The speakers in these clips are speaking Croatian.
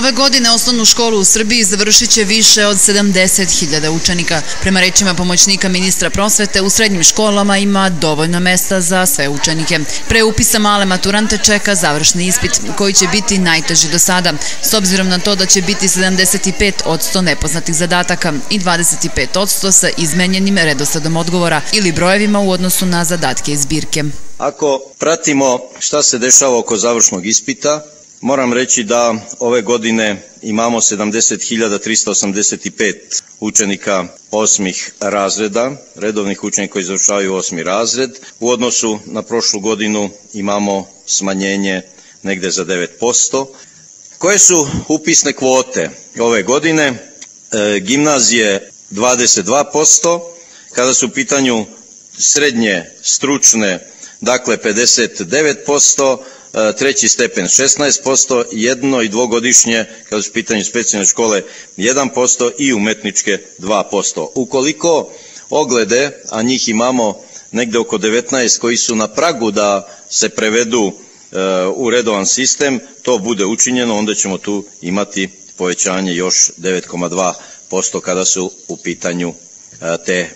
Ove godine osnovnu školu u Srbiji završit će više od 70.000 učenika. Prema rečima pomoćnika ministra prosvete, u srednjim školama ima dovoljno mesta za sve učenike. Pre upisa male maturante čeka završni ispit, koji će biti najteži do sada, s obzirom na to da će biti 75 od nepoznatih zadataka i 25 od sa izmenjenim redosledom odgovora ili brojevima u odnosu na zadatke iz zbirke. Ako pratimo šta se dešava oko završnog ispita, Moram reći da ove godine imamo 70.385 učenika osmih razreda, redovnih učenika koji završavaju osmi razred. U odnosu na prošlu godinu imamo smanjenje negde za 9%. Koje su upisne kvote ove godine? E, gimnazije 22%, kada su u pitanju srednje stručne, dakle 59%, E, treći stepen 16%, jedno i dvogodišnje, kada su pitanju specijalne škole, 1% i umetničke 2%. Ukoliko oglede, a njih imamo negde oko 19 koji su na pragu da se prevedu e, u redovan sistem, to bude učinjeno, onda ćemo tu imati povećanje još 9,2% kada su u pitanju e, te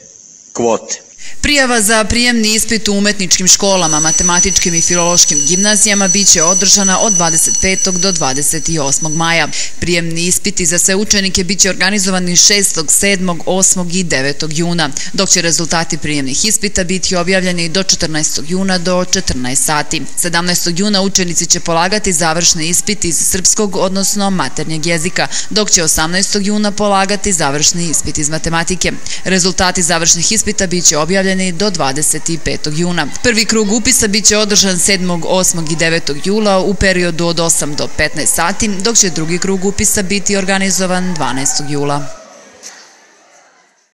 kvote. Prijava za prijemni ispit u umetničkim školama, matematičkim i filološkim gimnazijama biće održana od 25. do 28. maja. Prijemni ispiti za sve učenike biće organizovani 6., 7., 8. i 9. juna, dok će rezultati prijemnih ispita biti objavljeni do 14. juna do 14 sati. 17. juna učenici će polagati završni ispit iz srpskog, odnosno maternjeg jezika, dok će 18. juna polagati završni ispit iz matematike. Rezultati završnih ispita biće objavljeni objavljeni do 25. juna. Prvi krug upisa biće održan 7., 8. i 9. jula u periodu od 8 do 15 sati, dok će drugi krug upisa biti organizovan 12. jula.